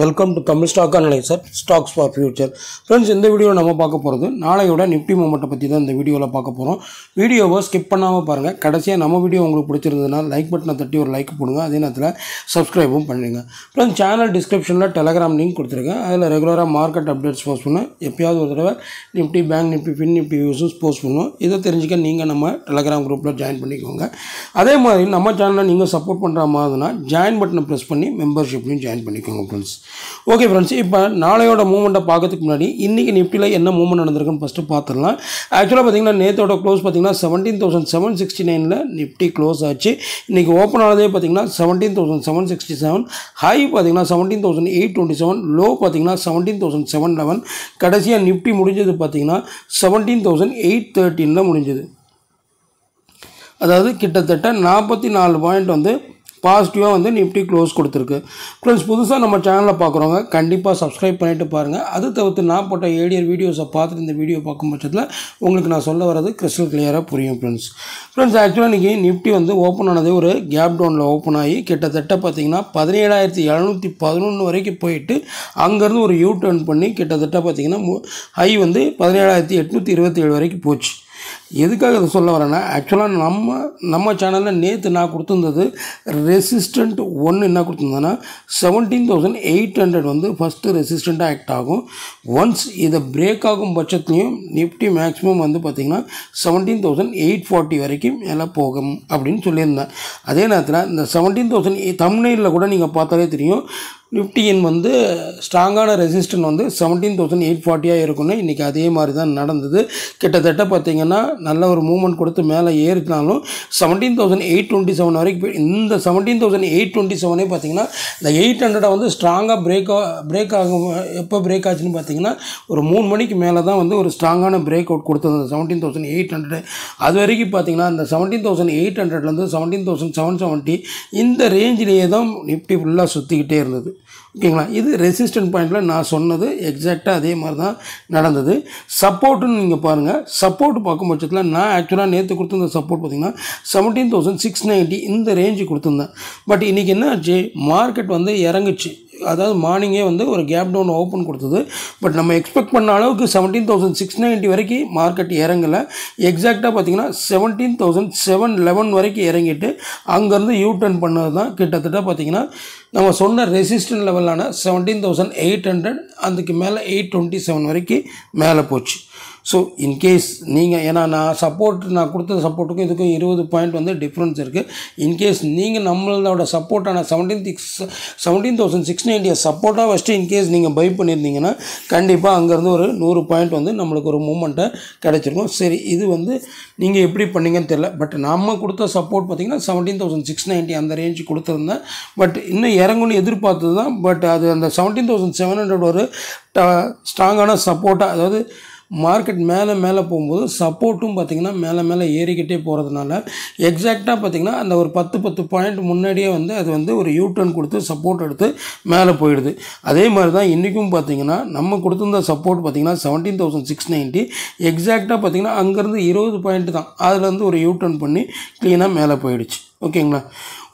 Welcome to Tamil stock analyser stocks for future friends இந்த வீடியோவில் நம்ம பார்க்க போகிறது நாளையோட நிஃப்டி மூமெண்ட்டை பற்றி தான் இந்த வீடியோவில் பார்க்க போகிறோம் வீடியோவை ஸ்கிப் பண்ணாமல் பாருங்கள் கடைசியாக நம்ம வீடியோ உங்களுக்கு பிடிச்சிருந்ததுன்னா லைக் பட்டனை தட்டி ஒரு லைக் போடுங்க. அதே நேரத்தில் சப்ஸ்கிரைபும் பண்ணுங்க. ஃப்ரெண்ட்ஸ் சேனல் டிஸ்கிரிப்ஷனில் டெலகிராம் லிங்க் கொடுத்துருக்கேன். அதில் ரெகுலராக மார்க்கெட் அப்டேட்ஸ் போஸ்ட் பண்ணுவேன் எப்பயாவது ஒரு தடவை Nifty bank Nifty fin Nifty யூஸும் post பண்ணுவோம். இதை தெரிஞ்சுக்க நீங்கள் நம்ம டெலகிராம் குரூப்பில் ஜாயின் பண்ணிக்கோங்க. அதே மாதிரி நம்ம சேனலை நீங்கள் சப்போர்ட் பண்ணுற மாதிரினா ஜாயின் பட்டனை ப்ரெஸ் பண்ணி மெம்பர்ஷிப்லையும் ஜாயின் பண்ணிக்கோங்க ஃப்ரெண்ட்ஸ் ஓகே ஃப்ரெண்ட்ஸ் இப்போ நாளையோட மூமெண்ட்டை பார்க்கறதுக்கு முன்னாடி இன்றைக்கி நிஃப்டியில் என்ன மூவ்மெண்ட் நடந்திருக்குன்னு ஃபஸ்ட்டு பார்த்துடலாம் ஆக்சுவலாக பார்த்தீங்கன்னா நேத்தோட க்ளோஸ் பார்த்தீங்கன்னா செவன்டீன் தௌசண்ட் செவன் சிக்ஸ்டி நைனில் நிஃப்டி க்ளோஸ் ஆச்சு. இன்றைக்கி ஓப்பன் ஆனதே பார்த்தீங்கன்னா seventeen thousand seven sixty seven high பார்த்தீங்கன்னா seventeen thousand eight twenty seven low பார்த்தீங்கன்னா செவன்டீன் தௌசண்ட் செவன் லெவன் கடைசியாக நிஃப்டி முடிஞ்சது பார்த்தீங்கன்னா செவன்டீன் தௌசண்ட் எயிட் தேர்ட்டீனில் முடிஞ்சது. அதாவது கிட்டத்தட்ட நாற்பத்தி நாலு பாயிண்ட் வந்து பாசிட்டிவாக வந்து நிஃப்டி க்ளோஸ் கொடுத்துருக்கு. ஃப்ரெண்ட்ஸ் புதுசாக நம்ம சேனலில் பார்க்குறவங்க கண்டிப்பாக சப்ஸ்கிரைப் பண்ணிட்டு பாருங்கள் அது தவிர்த்து நான் போட்ட ஏடியர் வீடியோஸை பார்த்துட்டு இந்த வீடியோ பார்க்கும் பட்சத்தில் உங்களுக்கு நான் சொல்ல வரது கிறிஸ்டல் கிளியராக புரியும் ஃப்ரெண்ட்ஸ் ஃப்ரெண்ட்ஸ் ஆக்சுவலாக இன்றைக்கி நிஃப்டி வந்து ஓப்பன் ஆனது ஒரு கேப் டவுனில் ஓப்பன் ஆகி கிட்டத்தட்ட பார்த்திங்கன்னா பதினேழாயிரத்தி எழுநூற்றி பதினொன்று வரைக்கும் போயிட்டு அங்கேருந்து ஒரு யூ டர்ன் பண்ணி கிட்டத்தட்ட பார்த்தீங்கன்னா ஹை வந்து பதினேழாயிரத்தி எட்நூற்றி இருபத்தி ஏழு வரைக்கும் போச்சு. எதுக்காக இதை சொல்ல வரேன்னா ஆக்சுவலாக நம்ம நம்ம சேனலில் நேற்று நான் கொடுத்துருந்தது ரெசிஸ்டண்ட் ஒன்று என்ன கொடுத்துருந்தேன்னா செவன்டீன் தௌசண்ட் எயிட் ஹண்ட்ரட் வந்து ஃபஸ்ட்டு ரெசிஸ்டண்ட்டாக ஆக்ட் ஆகும். ஒன்ஸ் இதை பிரேக் ஆகும் பட்சத்துலையும் நிஃப்டி மேக்ஸிமம் வந்து பார்த்திங்கன்னா செவன்டீன் தௌசண்ட் எயிட் ஃபார்ட்டி வரைக்கும் எல்லாம் போகும் அப்படின்னு சொல்லியிருந்தேன். அதே நேரத்தில் இந்த செவன்டீன் தௌசண்ட் தமிழ்நெலில் கூட நீங்கள் பார்த்தாலே தெரியும் நிஃப்டியின் வந்து ஸ்ட்ராங்கான ரெசிஸ்டன் வந்து செவன்டீன் தௌசண்ட் எயிட் ஃபார்ட்டியாக இருக்குன்னு இன்றைக்கி அதே மாதிரி தான் நடந்தது. கிட்டத்தட்ட பார்த்திங்கன்னா நல்ல ஒரு மூவ்மெண்ட் கொடுத்து மேலே ஏறினாலும் seventeen thousand eight twenty seven வரைக்கும் போய் இந்த செவன்டீன் தௌசண்ட் எயிட் டுவெண்ட்டி செவனே பார்த்திங்கன்னா இந்த எயிட் ஹண்ட்ரடை வந்து ஸ்ட்ராங்காக பிரேக் பிரேக் ஆகும். எப்போ பிரேக் ஆச்சுன்னு பார்த்தீங்கன்னா ஒரு மூணு மணிக்கு மேலே தான் வந்து ஒரு ஸ்ட்ராங்கான பிரேக் அவுட் கொடுத்தது செவன்டீன் தௌசண்ட் எயிட் ஹண்ட்ரட் அது வரைக்கும் பார்த்தீங்கன்னா இந்த செவன்டீன் தௌசண்ட் எயிட் ஹண்ட்ரட்லேருந்து செவன்டீன் தௌசண்ட் செவன் செவன்ட்டி இந்த ரேஞ்சிலேயே தான் நிஃப்டி ஃபுல்லாக சுற்றிக்கிட்டே இருந்தது. ஓகேங்களா? இது ரெசிஸ்டன்ட் பாயிண்டில் நான் சொன்னது எக்ஸாக்டாக அதே மாதிரி தான் நடந்தது. சப்போர்ட்டுன்னு நீங்கள் பாருங்கள் சப்போர்ட் பார்க்கும் பட்சத்தில் நான் ஆக்சுவலாக நேற்று கொடுத்துருந்த சப்போர்ட் பார்த்தீங்கன்னா செவன்டீன் தௌசண்ட் சிக்ஸ் நைன்ட்டி இந்த ரேஞ்சு கொடுத்துருந்தேன். பட் இன்றைக்கி என்ன ஆச்சு மார்க்கெட் வந்து இறங்குச்சு. அதாவது மார்னிங்கே வந்து ஒரு கேப் டவுன் ஓப்பன் கொடுத்தது. பட் நம்ம எக்ஸ்பெக்ட் பண்ண அளவுக்கு செவன்டீன் தௌசண்ட் சிக்ஸ் நைன்ட்டி வரைக்கும் மார்க்கெட் இறங்கலை. எக்ஸாக்டாக பார்த்தீங்கன்னா செவன்டீன் தௌசண்ட் செவன் லெவன் வரைக்கும் இறங்கிட்டு அங்கேருந்து யூ டர்ன் பண்ணது தான் கிட்டத்தட்ட பார்த்தீங்கன்னா நம்ம சொன்ன ரெசிஸ்டன்ட் லெவலான செவன்டீன் தௌசண்ட் எயிட் ஹண்ட்ரட் அதுக்கு மேலே எயிட் டுவெண்ட்டி செவன் வரைக்கும் மேலே போச்சு. ஸோ இன்கேஸ் நீங்கள் ஏன்னா நான் சப்போர்ட் நான் கொடுத்த சப்போர்ட்டுக்கும் இதுக்கும் இருபது பாயிண்ட் வந்து டிஃப்ரென்ஸ் இருக்குது இன்கேஸ் நீங்கள் நம்மளோட சப்போர்ட்டான seventeen six seventeen thousand six நைன்ட்டியை சப்போர்ட்டாக ஃபஸ்ட்டு இன்கேஸ் நீங்கள் பை பண்ணியிருந்தீங்கன்னா கண்டிப்பாக அங்கேருந்து ஒரு நூறு பாயிண்ட் வந்து நம்மளுக்கு ஒரு மூமெண்ட்டை கிடச்சிருக்கும். சரி இது வந்து நீங்கள் எப்படி பண்ணீங்கன்னு தெரில பட் நம்ம கொடுத்த சப்போர்ட் பார்த்திங்கன்னா செவன்டீன் தௌசண்ட் சிக்ஸ் நைன்ட்டி அந்த ரேஞ்சு கொடுத்துருந்தேன். பட் இன்னும் இறங்குன்னு எதிர்பார்த்தது தான் பட் அது அந்த செவன்டீன் தௌசண்ட் செவன் ஹண்ட்ரட் ஒரு ஸ்ட்ராங்கான சப்போர்ட்டாக அதாவது மார்க்கெட் மேலே மேலே போகும்போது சப்போர்ட்டும் பார்த்திங்கன்னா மேலே மேலே ஏறிக்கிட்டே போகிறதுனால எக்ஸாக்டாக பார்த்திங்கன்னா அந்த ஒரு பத்து பத்து பாயிண்ட் முன்னாடியே வந்து அது வந்து ஒரு யூ டர்ன் கொடுத்து சப்போர்ட் எடுத்து மேலே போயிடுது. அதே மாதிரி தான் இன்றைக்கும் பார்த்திங்கன்னா நம்ம கொடுத்துருந்த சப்போர்ட் பார்த்திங்கன்னா செவன்டீன் தௌசண்ட் சிக்ஸ் நைன்ட்டி எக்ஸாக்டாக பார்த்திங்கன்னா அங்கேருந்து இருபது பாயிண்ட் தான். அதுலேருந்து ஒரு யூ டர்ன் பண்ணி க்ளீனாக மேலே போயிடுச்சு. ஓகேங்களா?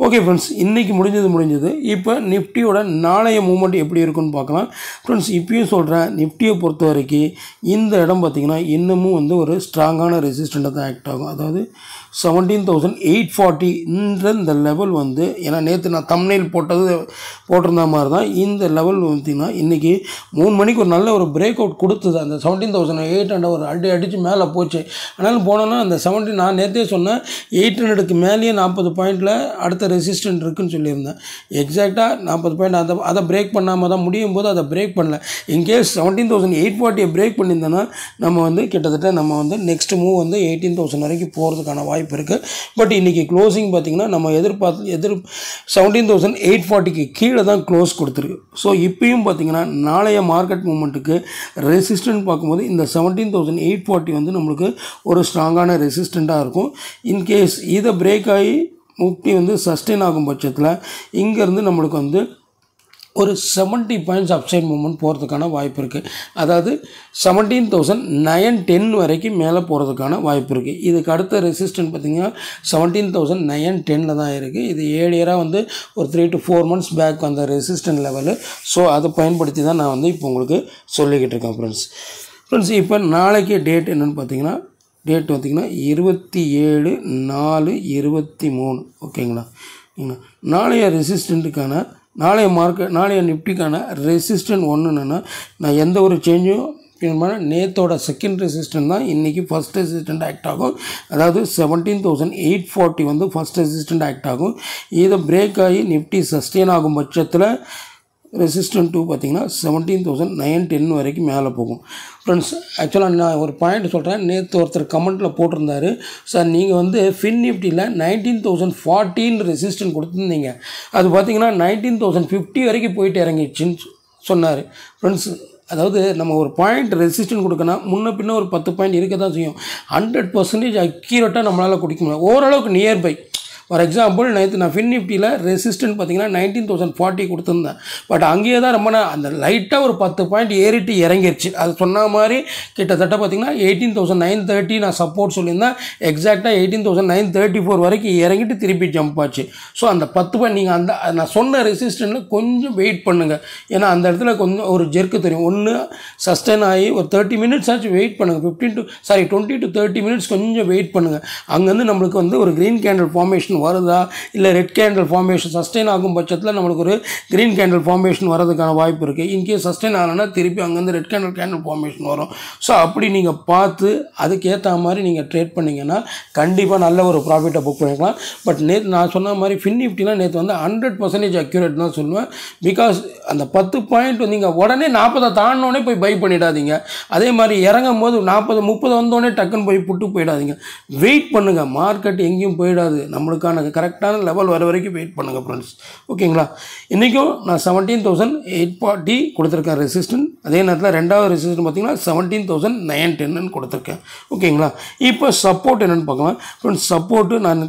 ஓகே ஃப்ரெண்ட்ஸ் இன்றைக்கி முடிஞ்சது முடிஞ்சது. இப்போ நிஃப்டியோட நாளைய மூமெண்ட் எப்படி இருக்குன்னு பார்க்கலாம். ஃப்ரெண்ட்ஸ் இப்பயும் சொல்கிறேன் நிஃப்டியை பொறுத்த வரைக்கும் இந்த இடம் பார்த்திங்கன்னா இன்னமும் வந்து ஒரு ஸ்ட்ராங்கான ரெசிஸ்டண்ட்டாக தான் ஆக்ட் ஆகும். அதாவது செவன்டீன் தௌசண்ட் எயிட் ஃபார்ட்டின்ற இந்த லெவல் வந்து ஏன்னா நேற்று நான் தமிழில் போட்டது போட்டிருந்த மாதிரி தான் இந்த லெவல் பார்த்திங்கன்னா இன்றைக்கி மூணு மணிக்கு ஒரு நல்ல ஒரு பிரேக் அவுட் கொடுத்தது. அந்த செவன்டீன் தௌசண்ட் எயிட் ஹண்ட்ரட் ஒரு அடி அடித்து மேலே போச்சு. ஆனாலும் போனோன்னா அந்த செவன்டீன் நான் நேற்றே சொன்னேன் எயிட் ஹண்ட்ரடுக்கு மேலேயே நாற்பது பாயிண்டில் அடுத்த ரெசிஸ்டன்ட் இருக்குன்னு சொல்லியிருந்தேன். எக்ஸாக்டாக நாற்பது பாயிண்ட் அதை அதை பிரேக் பண்ணாமல் தான் முடியும் போது அதை பிரேக் பண்ணல. In case seventeen thousand eight ஃபார்ட்டியை break பண்ணியிருந்தேன்னா நம்ம வந்து கிட்டத்தட்ட நம்ம வந்து நெக்ஸ்ட் மூவ் வந்து எயிட்டீன் தௌசண்ட் வரைக்கும் போகிறதுக்கான வாய்ப்பு இருக்குது பட் இன்றைக்கி க்ளோசிங் பார்த்திங்கன்னா நம்ம எதிர்பார்த்து எதிர் செவன்டீன் தௌசண்ட் எயிட் ஃபார்ட்டிக்கு கீழே தான் க்ளோஸ் கொடுத்துருக்கு. ஸோ இப்பயும் பார்த்திங்கன்னா நாளைய மார்க்கெட் மூமெண்ட்டுக்கு ரெசிஸ்டன்ட் பார்க்கும்போது இந்த செவன்டீன் தௌசண்ட் எயிட் ஃபார்ட்டி வந்து நம்மளுக்கு ஒரு ஸ்ட்ராங்கான ரெசிஸ்டண்ட்டாக இருக்கும். இன்கேஸ் இதை பிரேக் ஆகி முக்தி வந்து சஸ்டெயின் ஆகும் பட்சத்தில் இங்கேருந்து நம்மளுக்கு வந்து ஒரு செவன்ட்டி பாயிண்ட்ஸ் அப்சைட் மூமெண்ட் போகிறதுக்கான வாய்ப்பு இருக்குது அதாவது செவன்டீன் தௌசண்ட் நயன் டென் வரைக்கும் மேலே போகிறதுக்கான வாய்ப்பு இருக்குது இதுக்கு அடுத்த ரெசிஸ்டன்ட் பார்த்திங்கன்னா செவன்டீன் தௌசண்ட் நயன் டெனில் தான் இருக்குது இது ஏழியராக வந்து ஒரு three to four months back அந்த ரெசிஸ்டன்ட் லெவலு ஸோ அதை பயன்படுத்தி தான் நான் வந்து இப்போ உங்களுக்கு சொல்லிக்கிட்டு இருக்கேன் ஃப்ரெண்ட்ஸ் ஃப்ரெண்ட்ஸ் இப்போ நாளைக்கு டேட் என்னென்னு பார்த்தீங்கன்னா டேட் பார்த்திங்கன்னா இருபத்தி ஏழு நாலு இருபத்தி மூணு. ஓகேங்களா ஓகேங்களா நாளைய ரெசிஸ்டண்ட்டுக்கான நாளைய மார்க்கெட் நாளைய நிஃப்டிக்கான ரெசிஸ்டன்ட் ஒன்று என்னென்னா நான் எந்த ஒரு சேஞ்சும் நேத்தோட செகண்ட் ரெசிஸ்டன்ட் தான் இன்றைக்கி ஃபஸ்ட் ரெசிஸ்டன்ட் ஆக்ட் ஆகும். அதாவது செவன்டீன் தௌசண்ட் எயிட் ஃபார்ட்டி வந்து ஃபஸ்ட் ரெசிஸ்டன்ட் ஆக்ட் ஆகும். இதை பிரேக் ஆகி நிஃப்டி சஸ்டெயின் ஆகும் பட்சத்தில் ரெசிஸ்டன்ட் டூ பார்த்தீங்கன்னா செவன்டீன் தௌசண்ட் நைன் டென் வரைக்கும் மேலே போகும். ஃப்ரெண்ட்ஸ் ஆக்சுவலாக நான் ஒரு பாயிண்ட் சொல்கிறேன் நேற்று ஒருத்தர் கமெண்ட்டில் போட்டிருந்தாரு. சார் நீங்கள் வந்து ஃபின் நிஃப்டியில் நைன்டீன் தௌசண்ட் ஃபார்ட்டின் ரெசிஸ்டன்ட் கொடுத்துருந்தீங்க. அது பார்த்தீங்கன்னா நைன்டீன் தௌசண்ட் ஃபிஃப்டி வரைக்கும் போயிட்டு இறங்கிடுச்சின்னு சொன்னார். ஃப்ரெண்ட்ஸ் அதாவது நம்ம ஒரு பாயிண்ட் ரெசிஸ்டன்ட் கொடுக்கணும் முன்ன பின்ன ஒரு பத்து பாயிண்ட் இருக்க தான் செய்யும். ஹண்ட்ரட் பர்சன்டேஜ் அக்யூரேட்டாக நம்மளால் குடிக்க முடியும். ஓரளவுக்கு நியர்பை ஃபார் எக்ஸாம்பிள் நேற்று நான் ஃபின் நிஃப்டியில் ரெசிஸ்டன்ட் பார்த்தீங்கன்னா நைன்டீன் தௌசண்ட் ஃபார்ட்டி கொடுத்துருந்தேன். பட் அங்கேயே தான் ரொம்ப அந்த லைட்டாக ஒரு பத்து பாயிண்ட் ஏறிட்டு இறங்கிருச்சு. அது சொன்ன மாதிரி கிட்டத்தட்ட பார்த்தீங்கன்னா எயிட்டீன் தௌசண்ட் நைன் தேர்ட்டி நான் சப்போர்ட் சொல்லியிருந்தேன். எக்ஸாக்டாக eighteen thousand nine thirty four வரைக்கும் இறங்கிட்டு திருப்பி ஜம்ப் ஆச்சு. ஸோ அந்த பத்து பாயிண்ட் நீங்கள் அந்த நான் சொன்ன ரெசிஸ்டன்ட்டில் கொஞ்சம் வெயிட் பண்ணுங்கள் ஏன்னா அந்த இடத்துல கொஞ்சம் ஒரு ஜெர்க்கு தெரியும். ஒன்று சஸ்டெயின் ஆகி ஒரு தேர்ட்டி மினிட்ஸ் ஆச்சு வெயிட் பண்ணுங்கள் fifteen to sorry twenty to thirty minutes கொஞ்சம் வெயிட் பண்ணுங்கள் அங்கேருந்து நம்மளுக்கு வந்து ஒரு க்ரீன் கேண்டல் ஃபார்மேஷன் வருதா? இல்லை ரெட் கேண்டில் ஃபார்மேஷன் சஸ்டெயின் ஆகும் பட்சத்தில் நம்மளுக்கு ஒரு க்ரீன் கேண்டில் ஃபார்மேஷன் வரதுக்கான வாய்ப்பு இருக்குது இன்கேஸ் சஸ்டெயின் ஆகலைன்னா திருப்பி அங்கேருந்து ரெட் கேண்டில் கேண்டில் ஃபார்மேஷன் வரும். ஸோ அப்படி நீங்கள் பார்த்து அதுக்கேற்ற மாதிரி நீங்கள் ட்ரேட் பண்ணிங்கன்னா கண்டிப்பாக நல்ல ஒரு ப்ராஃபிட்டை புக் பண்ணிக்கலாம். பட் நேற்று நான் சொன்ன மாதிரி ஃபின் நிஃப்டிலாம் நேற்று வந்து ஹண்ட்ரட் பர்சன்டேஜ் அக்யூரேட் தான் சொல்லுவேன். பிகாஸ் அந்த பத்து பாயிண்ட் நீங்கள் உடனே நாற்பதை தாண்டினோடனே போய் பை பண்ணிடாதீங்க. அதே மாதிரி இறங்கும் போது நாற்பது முப்பது வந்தோடனே டக்குன்னு போய் புட்டு போயிடாதீங்க. வெயிட் பண்ணுங்கள் மார்க்கெட் எங்கேயும் போயிடாது. நம்மளுக்கான கரெக்டான லெவல் வர வரைக்கும் வெயிட் பண்ணுங்கள் ஃப்ரெண்ட்ஸ் ஓகேங்களா இன்றைக்கும் நான் செவன்டீன் தௌசண்ட் எயிட் ஃபார்ட்டி கொடுத்துருக்கேன் ரெசிஸ்டன்ட் அதே நேரத்தில் ரெண்டாவது ரெசிஸ்டன்ட் பார்த்திங்கன்னா செவன்டீன் தௌசண்ட் நைன் டென்னு கொடுத்துருக்கேன். ஓகேங்களா இப்போ சப்போர்ட் என்னென்னு பார்க்கலாம். ஃப்ரெண்ட்ஸ் சப்போர்ட்டு நான்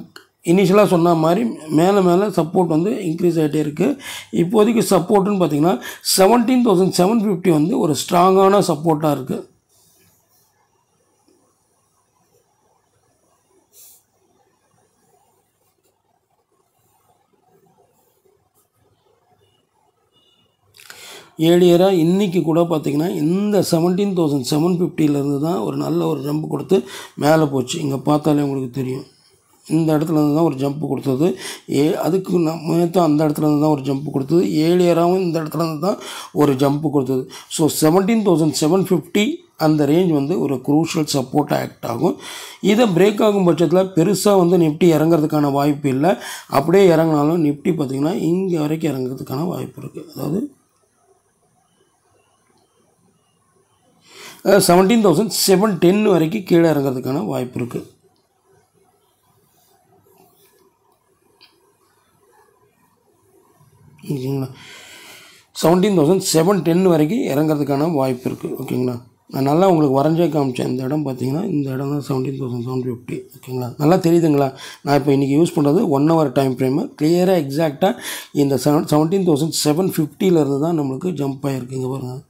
இனிஷியலாக சொன்ன மாதிரி மேலே மேலே சப்போர்ட் வந்து இன்க்ரீஸ் ஆகிட்டே இருக்குது இப்போதைக்கு சப்போர்ட்டுன்னு பார்த்தீங்கன்னா செவன்டீன் தௌசண்ட் செவன் ஃபிஃப்டி வந்து ஒரு ஸ்ட்ராங்கான சப்போர்ட்டாக இருக்குது ஏழியராக இன்றைக்கி கூட பார்த்திங்கன்னா இந்த செவன்டீன் தௌசண்ட் செவன் ஃபிஃப்டியிலேருந்து தான் ஒரு நல்ல ஒரு ஜம்ப் கொடுத்து மேலே போச்சு. இங்கே பார்த்தாலே உங்களுக்கு தெரியும். இந்த இடத்துல இருந்து தான் ஒரு ஜம்ப் கொடுத்தது. ஏ அதுக்கு நேற்று அந்த இடத்துல இருந்து தான் ஒரு ஜம்ப் கொடுத்தது. ஏழியராகவும் இந்த இடத்துல இருந்து தான் ஒரு ஜம்ப் கொடுத்தது. So seventeen thousand seven fifty அந்த ரேஞ்ச் வந்து ஒரு குரூஷியல் சப்போர்ட் ஆக்ட் ஆகும். இதை பிரேக் ஆகும் பட்சத்தில் பெருசாக வந்து நிஃப்டி இறங்குறதுக்கான வாய்ப்பு இல்லை. அப்படியே இறங்கினாலும் நிஃப்டி பார்த்திங்கன்னா இங்கே வரைக்கும் இறங்குறதுக்கான வாய்ப்பு இருக்குது அதாவது செவன்டீன் தௌசண்ட் செவன் டென் வரைக்கும் கீழே இறங்குறதுக்கான வாய்ப்பு இருக்குது ஓகேங்களா? செவன்டீன் தௌசண்ட் செவன் டென் வரைக்கும் இறங்குறதுக்கான வாய்ப்பு இருக்குது ஓகேங்களா? நான் நல்லா உங்களுக்கு வரைஞ்சே காமிச்சேன். இந்த இடம் பார்த்தீங்கன்னா இந்த இடம் தான் செவன்டீன் தௌசண்ட் செவன் ஃபிஃப்டி ஓகேங்களா? நல்லா தெரியுதுங்களா? நான் இப்போ இன்றைக்கி யூஸ் பண்ணுறது ஒன் ஹவர் டைம் ஃப்ரேமு கிளியராக எக்ஸாக்டாக இந்த செவன் செவன்டீன் தௌசண்ட் செவன் ஃபிஃப்டியிலேருந்து தான் நம்மளுக்கு ஜம்ப் ஆகிருக்குங்க பாருங்கள்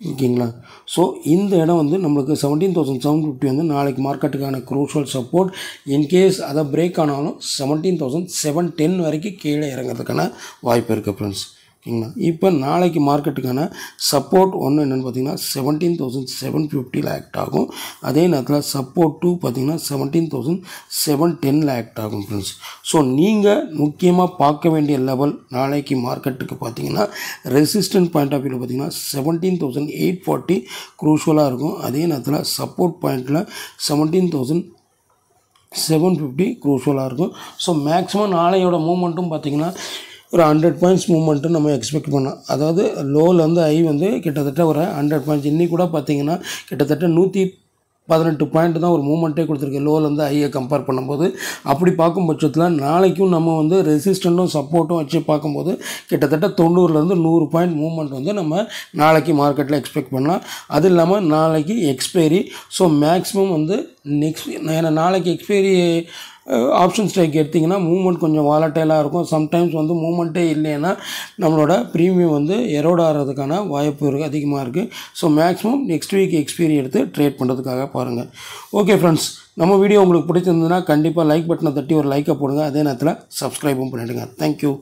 ஓகேங்களா? ஸோ இந்த இடம் வந்து நம்மளுக்கு செவன்டீன் தௌசண்ட் செவன் ஃபிஃப்டி வந்து நாளைக்கு மார்க்கெட்டுக்கான குரூஷியல் சப்போர்ட் இன்கேஸ் அதை பிரேக் ஆனாலும் செவன்டீன் தௌசண்ட் செவன் டென் வரைக்கும் கீழே இறங்குறதுக்கான வாய்ப்பு இருக்குது ஃப்ரெண்ட்ஸ் ஓகேங்களா இப்போ நாளைக்கு மார்க்கெட்டுக்கான சப்போர்ட் ஒன்று என்னென்னு பார்த்தீங்கன்னா செவன்டீன் தௌசண்ட் செவன் ஃபிஃப்டியில் ஆக்ட் ஆகும். அதே நேரத்தில் சப்போர்ட் டூ பார்த்தீங்கன்னா செவன்டீன் தௌசண்ட் செவன் டென்னில் ஆக்ட் ஆகும் ஃப்ரெண்ட்ஸ் ஸோ நீங்கள் முக்கியமாக பார்க்க வேண்டிய லெவல் நாளைக்கு மார்க்கெட்டுக்கு பார்த்தீங்கன்னா ரெசிஸ்டன்ட் பாயிண்ட் ஆஃப் வியூவில் பார்த்தீங்கன்னா செவன்டீன் தௌசண்ட் எயிட் ஃபார்ட்டி குரூஷுவலாக இருக்கும். அதே நேரத்தில் சப்போர்ட் பாயிண்ட்டில் செவன்டீன் தௌசண்ட் செவன் ஃபிஃப்டி குரூஷுவலாக இருக்கும். ஸோ மேக்ஸிமம் நாளையோட மூமெண்ட்டும் பார்த்தீங்கன்னா ஒரு ஹண்ட்ரட் பாயிண்ட்ஸ் மூமெண்ட்டு நம்ம எக்ஸ்பெக்ட் பண்ணோம் அதாவது லோலேருந்து ஐ வந்து கிட்டத்தட்ட ஒரு ஹண்ட்ரட் பாயிண்ட்ஸ் இன்றைக்கி கூட பார்த்தீங்கன்னா கிட்டத்தட்ட நூற்றி பதினெட்டு பாயிண்ட் தான் ஒரு மூமெண்ட்டே கொடுத்துருக்கு. லோலேருந்து ஐயை கம்பேர் பண்ணும்போது. அப்படி பார்க்கும் பட்சத்தில் நாளைக்கும் நம்ம வந்து ரெசிஸ்டண்ட்டும் சப்போர்ட்டும் வச்சு பார்க்கும்போது கிட்டத்தட்ட தொண்ணூறுலேருந்து நூறு பாயிண்ட் மூமெண்ட் வந்து நம்ம நாளைக்கு மார்க்கெட்டில் எக்ஸ்பெக்ட் பண்ணலாம். அது இல்லாமல் நாளைக்கு எக்ஸ்பைரி ஸோ மேக்ஸிமம் வந்து நெக்ஸ்ட் ஏன்னா நாளைக்கு எக்ஸ்பைரி ஆப்ஷன் ஸ்ட்ரைக் எடுத்திங்கன்னா மூவ்மெண்ட் கொஞ்சம் வாலட்டைலாக இருக்கும். சம்டைம்ஸ் வந்து மூவ்மெண்ட்டே இல்லைன்னா நம்மளோட ப்ரீமியம் வந்து எரோட் ஆகிறதுக்கான வாய்ப்பு இருக்குது அதிகமாக இருக்குது so maximum next week expiry எடுத்து ட்ரேட் பண்ணுறதுக்காக பாருங்கள் ஓகே ஃப்ரெண்ட்ஸ் நம்ம வீடியோ உங்களுக்கு பிடிச்சிருந்ததுன்னா கண்டிப்பாக லைக் பட்டனை தட்டி ஒரு லைக்கை போடுங்க. அதே நேரத்தில் சப்ஸ்கிரைபும் பண்ணிவிடுங்க தேங்க்யூ